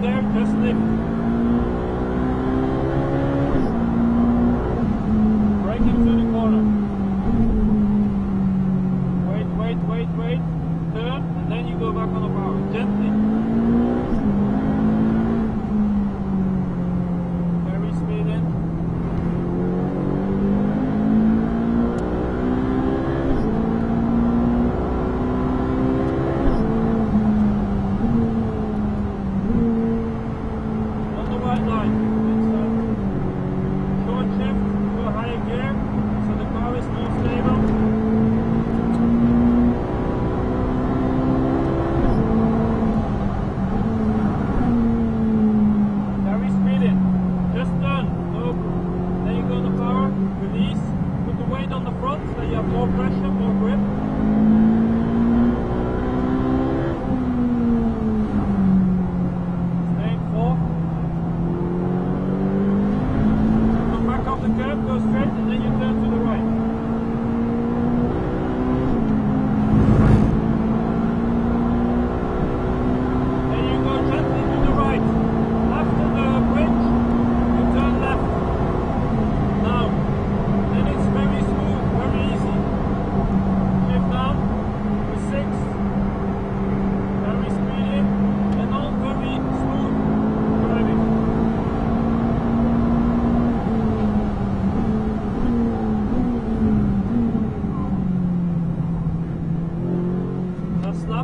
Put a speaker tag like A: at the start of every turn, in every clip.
A: there, just lift. Braking to the corner. Wait, wait, wait, wait. Turn, and then you go back on the power. Gently.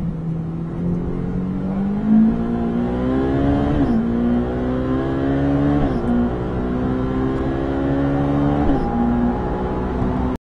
A: か